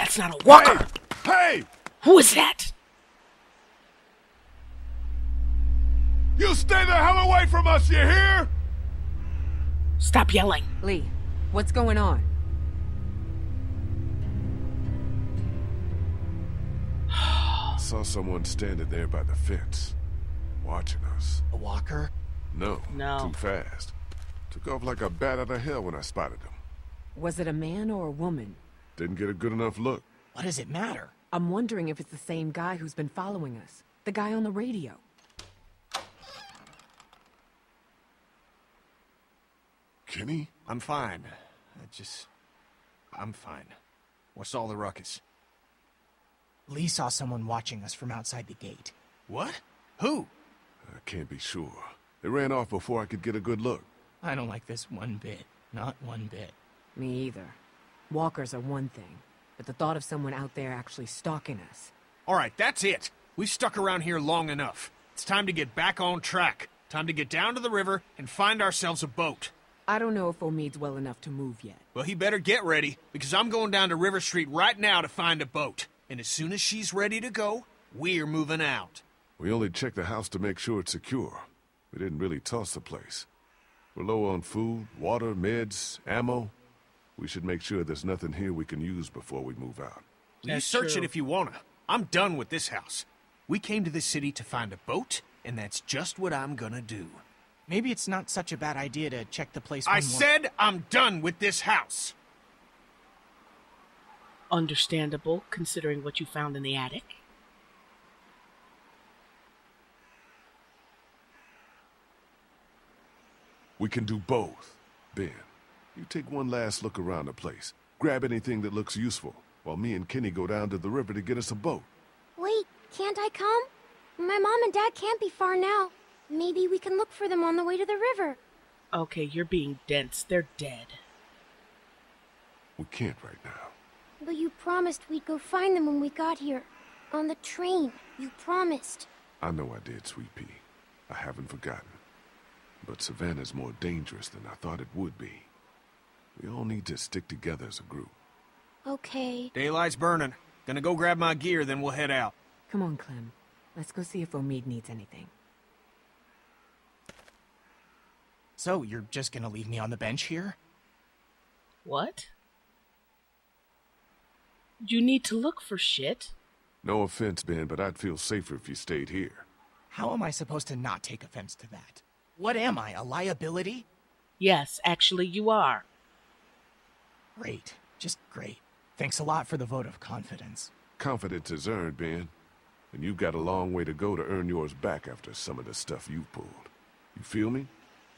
That's not a walker. Hey! hey! Who is that? You stay the hell away from us, you hear? Stop yelling. Lee, what's going on? I saw someone standing there by the fence, watching us. A walker? No, No. too fast. Took off like a bat out of hell when I spotted him. Was it a man or a woman? Didn't get a good enough look. What does it matter? I'm wondering if it's the same guy who's been following us. The guy on the radio. Kenny? I'm fine. I just... I'm fine. What's all the ruckus? Lee saw someone watching us from outside the gate. What? Who? I can't be sure. They ran off before I could get a good look. I don't like this one bit. Not one bit. Me either. Walkers are one thing, but the thought of someone out there actually stalking us. Alright, that's it. We've stuck around here long enough. It's time to get back on track. Time to get down to the river and find ourselves a boat. I don't know if Omid's well enough to move yet. Well, he better get ready, because I'm going down to River Street right now to find a boat. And as soon as she's ready to go, we're moving out. We only checked the house to make sure it's secure. We didn't really toss the place. We're low on food, water, meds, ammo. We should make sure there's nothing here we can use before we move out. You search true. it if you wanna. I'm done with this house. We came to this city to find a boat, and that's just what I'm gonna do. Maybe it's not such a bad idea to check the place one I more- said I'm done with this house. Understandable, considering what you found in the attic. We can do both. Ben, you take one last look around the place. Grab anything that looks useful, while me and Kenny go down to the river to get us a boat. Wait, can't I come? My mom and dad can't be far now. Maybe we can look for them on the way to the river. Okay, you're being dense. They're dead. We can't right now. But you promised we'd go find them when we got here. On the train. You promised. I know I did, Sweet Pea. I haven't forgotten. But Savannah's more dangerous than I thought it would be. We all need to stick together as a group. Okay. Daylight's burning. Gonna go grab my gear, then we'll head out. Come on, Clem. Let's go see if Omid needs anything. So, you're just gonna leave me on the bench here? What? You need to look for shit. No offense, Ben, but I'd feel safer if you stayed here. How am I supposed to not take offense to that? What am I, a liability? Yes, actually, you are. Great. Just great. Thanks a lot for the vote of confidence. Confidence is earned, Ben. And you've got a long way to go to earn yours back after some of the stuff you've pulled. You feel me?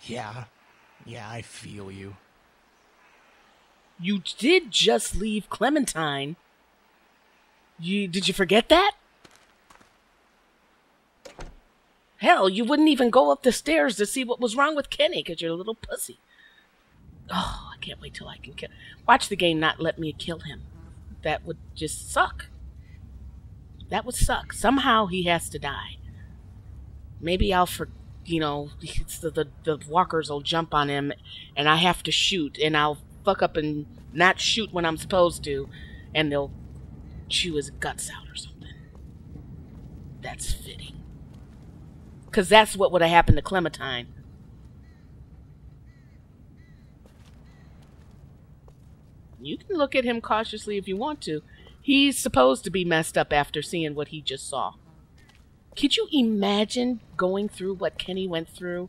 Yeah. Yeah, I feel you. You did just leave Clementine. You did you forget that? Hell, you wouldn't even go up the stairs to see what was wrong with Kenny because you're a little pussy. Oh, I can't wait till I can kill. Watch the game not let me kill him. That would just suck. That would suck. Somehow he has to die. Maybe I'll for you know the, the the walkers will jump on him, and I have to shoot, and I'll fuck up and not shoot when I'm supposed to, and they'll chew his guts out or something. That's fitting. Because that's what would have happened to Clementine. You can look at him cautiously if you want to. He's supposed to be messed up after seeing what he just saw. Could you imagine going through what Kenny went through?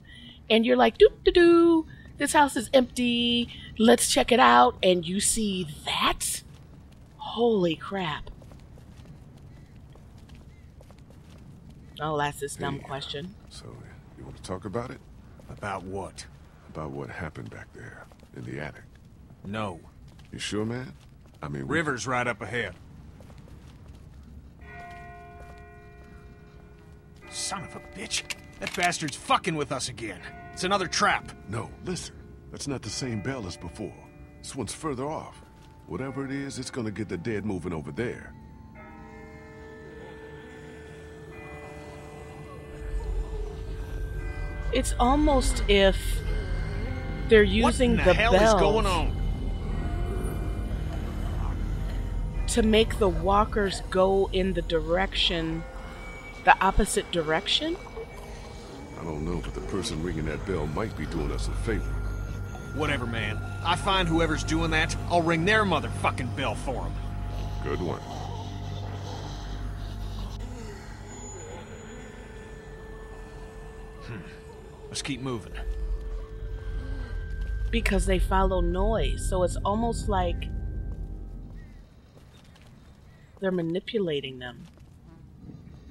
And you're like, doo doo doo, this house is empty. Let's check it out. And you see that? Holy crap. Oh, I'll ask this dumb Hey, question. So, you want to talk about it? About what? About what happened back there, in the attic. No. You sure, man? I mean, River's right up ahead. Son of a bitch. That bastard's fucking with us again. It's another trap. No, listen. That's not the same bell as before. This one's further off. Whatever it is, it's gonna get the dead moving over there. It's almost if they're using what in the, hell bells is going on? To make the walkers go in the direction, the opposite direction? I don't know, but the person ringing that bell might be doing us a favor. Whatever, man. I find whoever's doing that, I'll ring their motherfucking bell for them. Good one. Hmm. Let's keep moving. Because they follow noise, so it's almost like they're manipulating them.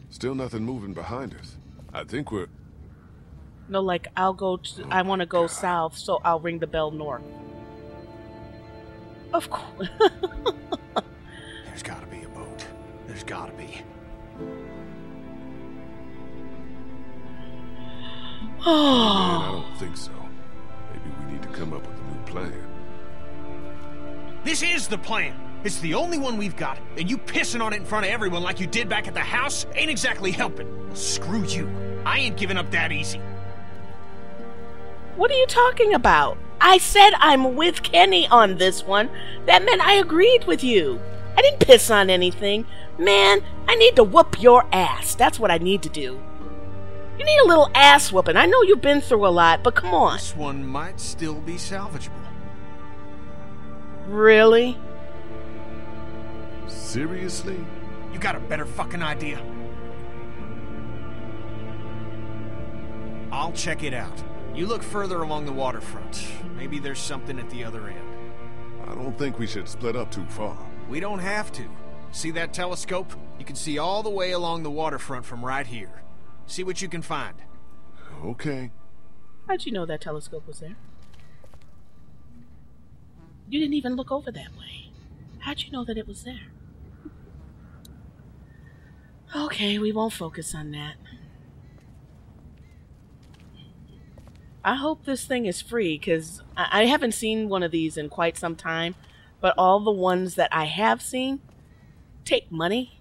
Still nothing moving behind us. I think we're... No, like I'll go. To, I oh want to go south, so I'll ring the bell north. Of course. There's gotta be a boat. There's gotta be. Man, I oh, don't think so. Maybe we need to come up with a new plan. This is the plan. It's the only one we've got, and you pissing on it in front of everyone like you did back at the house ain't exactly helping. Well, screw you. I ain't giving up that easy. what are you talking about? I said I'm with Kenny on this one. That meant I agreed with you. I didn't piss on anything. Man, I need to whoop your ass. That's what I need to do. You need a little ass whooping. I know you've been through a lot, but come on. This one might still be salvageable. Really? Seriously? You got a better fucking idea? I'll check it out. You look further along the waterfront. Maybe there's something at the other end. I don't think we should split up too far. We don't have to. See that telescope? You can see all the way along the waterfront from right here. See what you can find. Okay. How'd you know that telescope was there? You didn't even look over that way. How'd you know that it was there? Okay, we won't focus on that. I hope this thing is free because I I haven't seen one of these in quite some time, but all the ones that I have seen take money.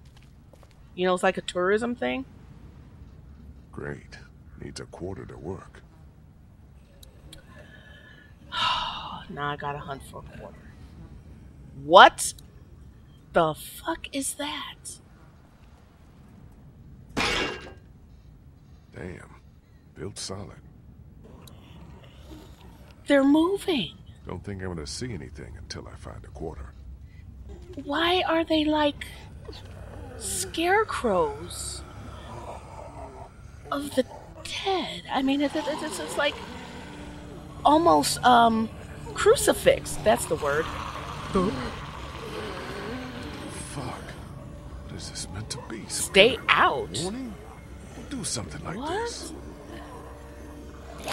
You know, it's like a tourism thing. Great. Needs a quarter to work. Now I gotta hunt for a quarter. What the fuck is that? Damn. Built solid. They're moving. Don't think I'm gonna see anything until I find a quarter. Why are they like scarecrows of the dead? I mean, it, it, it's, it's like almost um crucifix. That's the word. Fuck. What is this meant to be? Some Stay kind of out. Warning? Don't do something like What? this.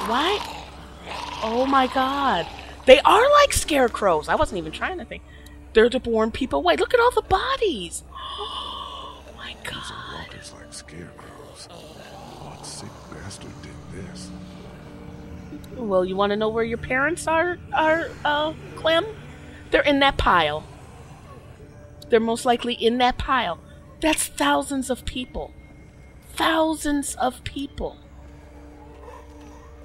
Why? Oh my god. They are like scarecrows. I wasn't even trying to think. They're to warn people away. Look at all the bodies. Oh my god. These Walkers like scarecrows. What sick bastard did this? Well, you want to know where your parents are, are uh, Clem? They're in that pile. They're most likely in that pile. That's thousands of people. Thousands of people.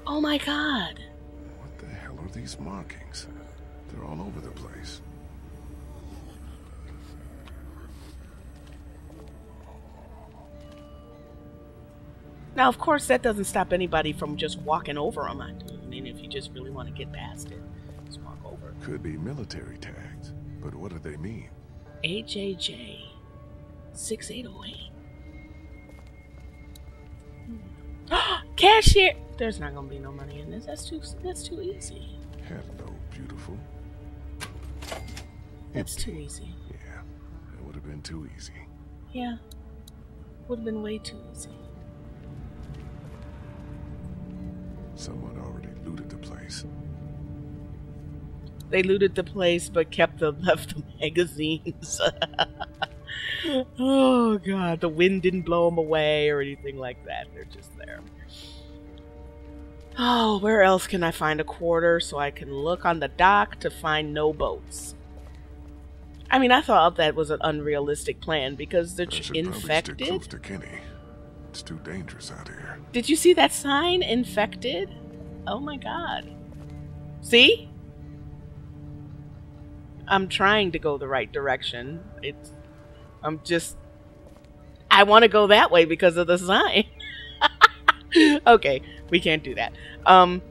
Oh my god. What the hell are these markings? They're all over the place. Now, of course, that doesn't stop anybody from just walking over them. I mean, if you just really want to get past it, just walk over. Could be military tags. But what do they mean? HAJ 6808. Hmm. Cashier! There's not gonna be no money in this. That's too. That's too easy. Hello, beautiful. That's too easy. Yeah, that would have been too easy. Yeah. Would have been way too easy. Someone already looted the place. They looted the place but kept the left the magazines. oh god, the wind didn't blow them away or anything like that. They're just there. Oh, where else can I find a quarter so I can look on the dock to find no boats? I mean, I thought that was an unrealistic plan because they're I should probably stick infected. to Kenny. It's too dangerous out here. Did you see that sign? Infected? Oh my god. See? I'm trying to go the right direction. It's I'm just I want to go that way because of the sign. okay, we can't do that. Um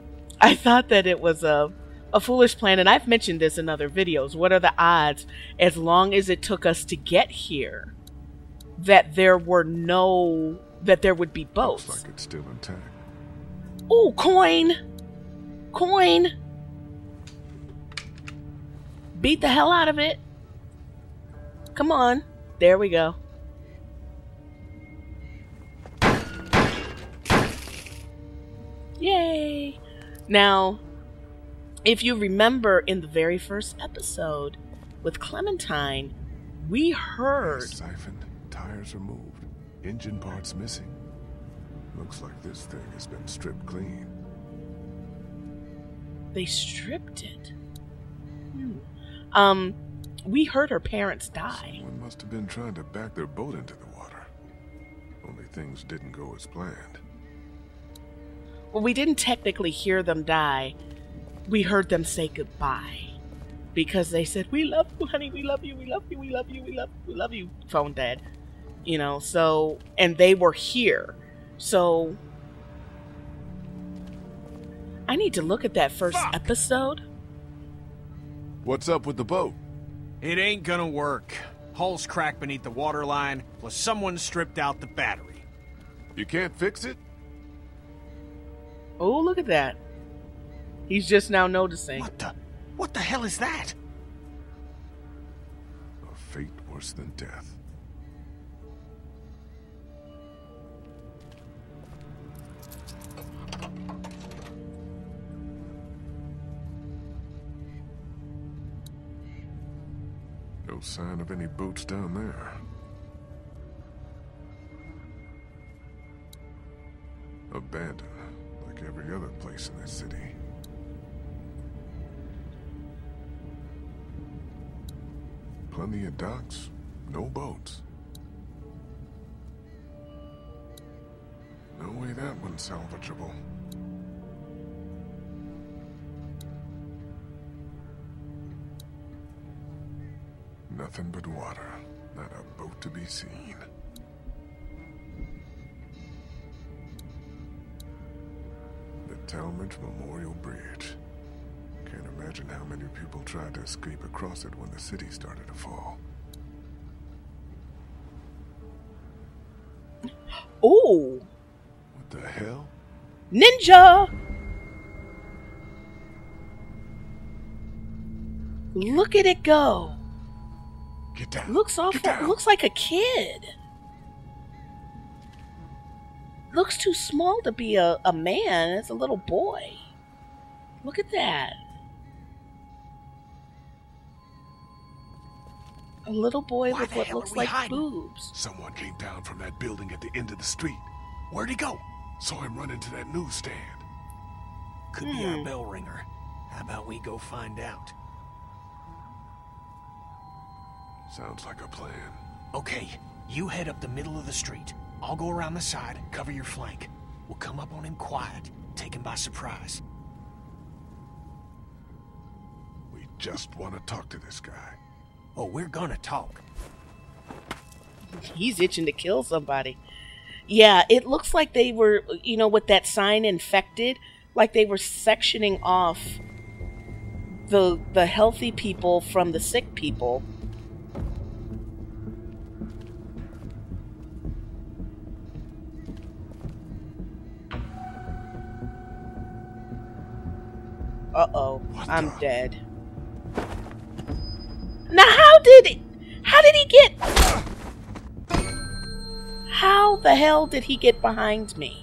I thought that it was a a foolish plan and I've mentioned this in other videos. What are the odds as long as it took us to get here that there were no that there would be boats? Looks like it's still intact. Oh, coin! Coin! Beat the hell out of it. Come on. There we go. Yay! Now, if you remember in the very first episode with Clementine, we heard. Siphoned, tires removed, engine parts missing. Looks like this thing has been stripped clean. They stripped it. Um, we heard her parents die. Someone must have been trying to back their boat into the water. Only things didn't go as planned. Well, we didn't technically hear them die. We heard them say goodbye. Because they said, We love you, honey, we love you, we love you, we love you, we love you, we love you, phone dead. You know, so, and they were here. So, I need to look at that first Fuck. episode. What's up with the boat? It ain't gonna work. Hull's cracked beneath the waterline, plus someone stripped out the battery. You can't fix it? Oh, look at that. He's just now noticing. What the? What the hell is that? A fate worse than death. Sign of any boats down there. Abandoned, like every other place in the city. Plenty of docks, no boats. No way that one's salvageable. Nothing but water, not a boat to be seen. The Talmadge Memorial Bridge. Can't imagine how many people tried to escape across it when the city started to fall. Oh, What the hell? ninja! Look at it go. Get down. Looks Get awful. down. Looks like a kid. Looks too small to be a, a man. It's a little boy. Look at that. A little boy Why with what looks like hiding? boobs. Someone came down from that building at the end of the street. Where'd he go? Saw him run into that newsstand. Could be Hmm. our bell ringer. How about we go find out? Sounds like a plan. Okay, you head up the middle of the street. I'll go around the side, cover your flank. We'll come up on him quiet, take him by surprise. We just want to talk to this guy. Oh, we're gonna talk. He's itching to kill somebody. Yeah, it looks like they were, you know, with that sign infected, like they were sectioning off the the healthy people from the sick people. I'm dead. Now, how did it? How did he get? How the hell did he get behind me?